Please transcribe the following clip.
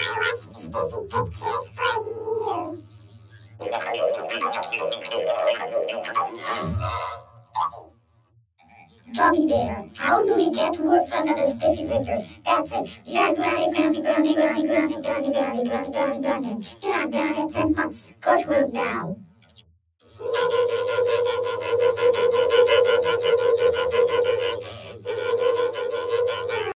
I. Bobby Bear, how do we get more fun out of Spiffy Winters? That's it. Yeah, granny, granny, granny, granny, granny, granny, granny, granny, granny, granny. Yeah, granny, ten bucks. Go to work now.